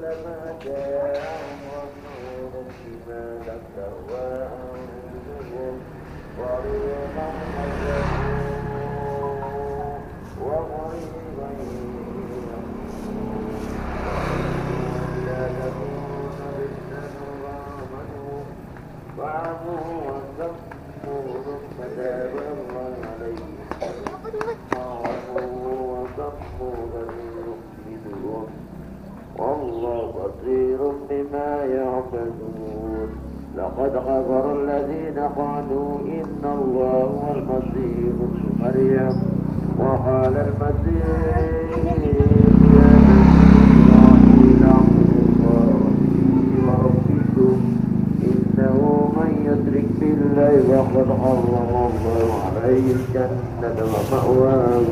كلما جاءهم رسول بما أنفسهم فريقا كذبوا وفريقا يكفرون بالذنب تاب الله والله بصير بما يعملون. لقد غفر الذين قالوا إن الله هو المسيح ابن مريم. وقال المسيح الله يشرك بالله فقد حرم الله عليه الجنة ومأواه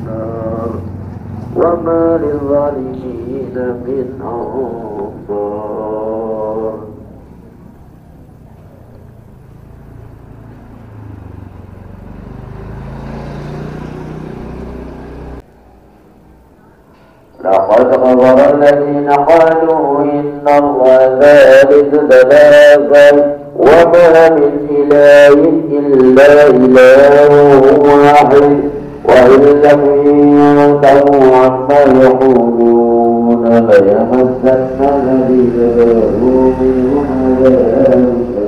النار. وما للظالمين من أنصار. لقد غفر الذين قالوا إن الله ثالث ثلاثة وما من إله إلا إله واحد وإن لم ينتهوا عما يقولون ليمسن الذين ظلموا منهم عذاب